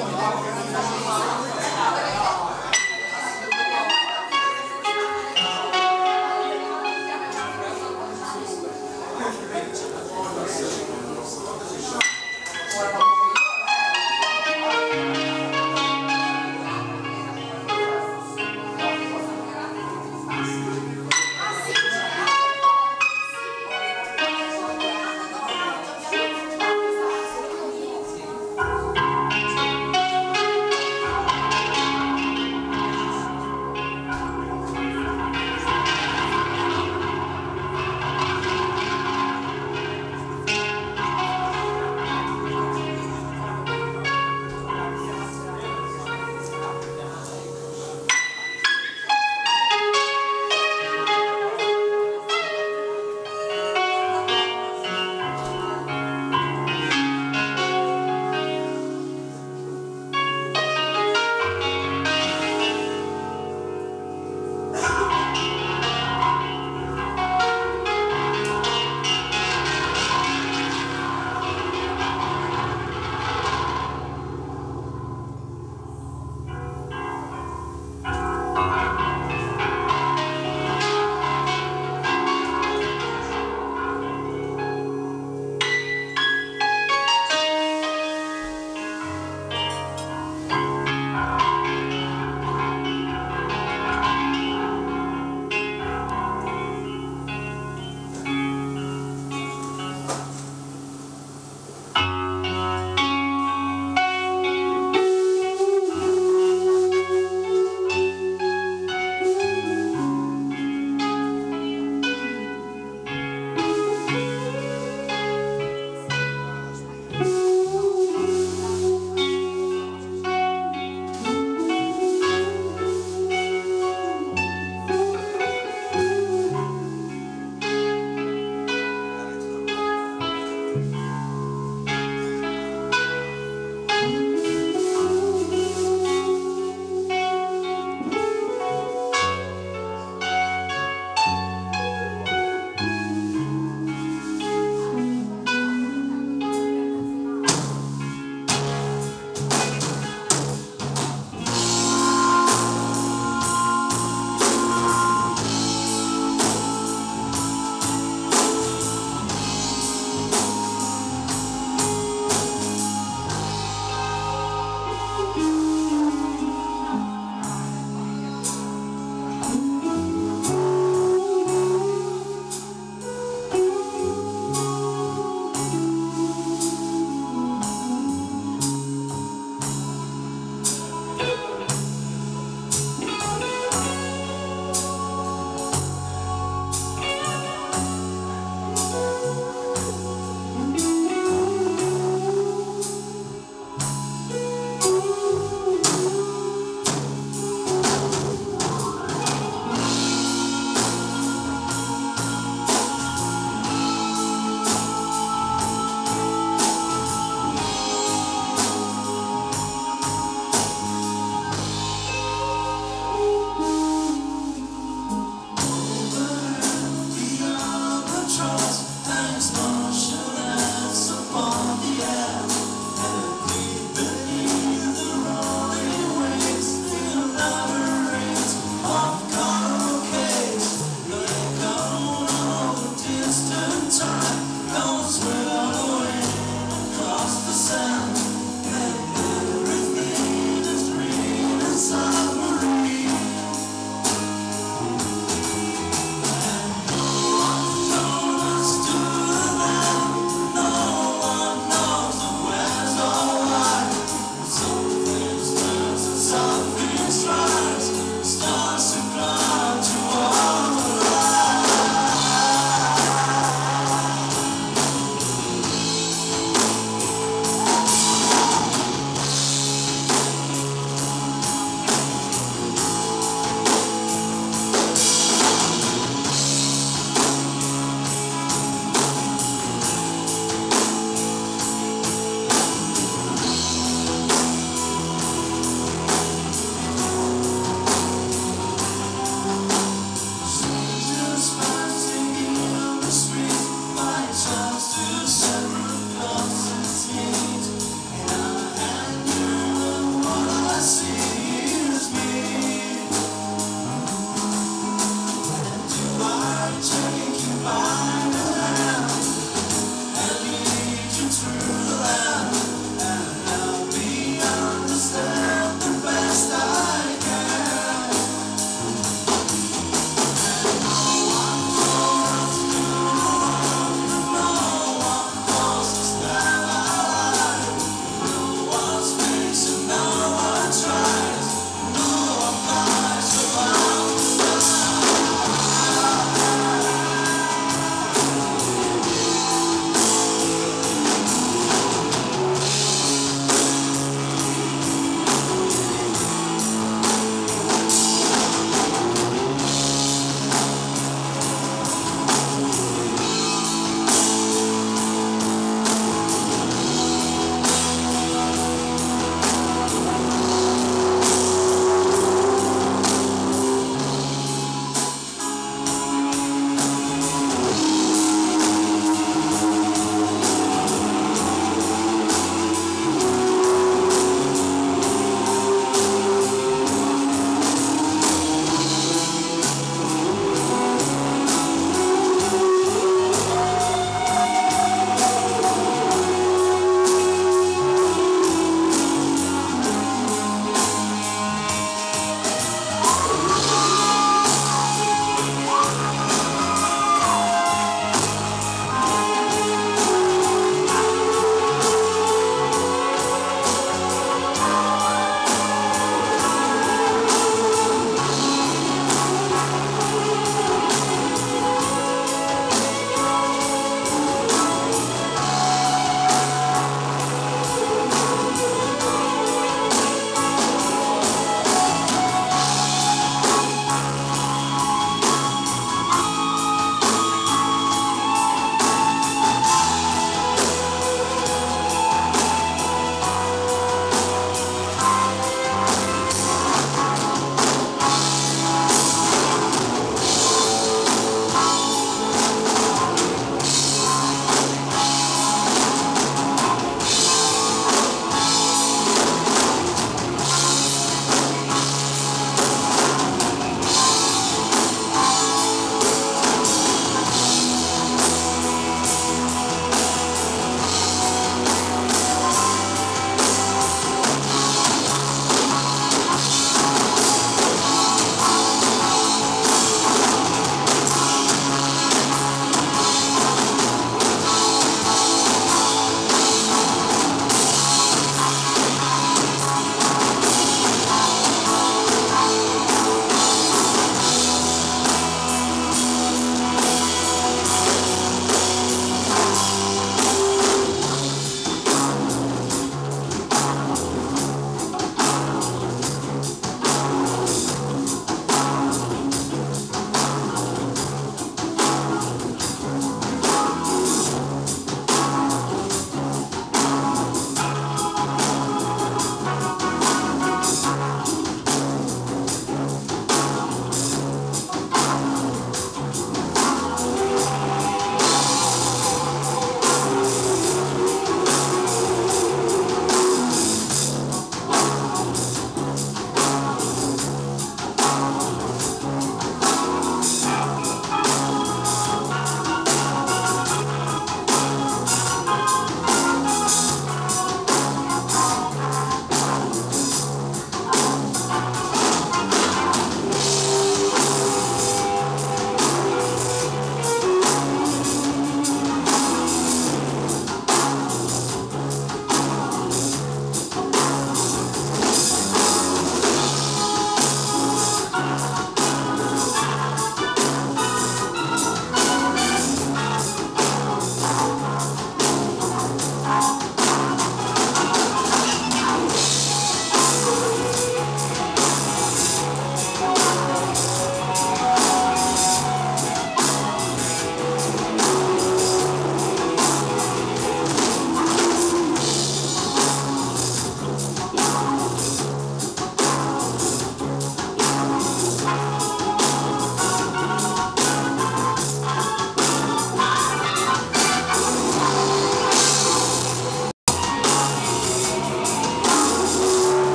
何だ?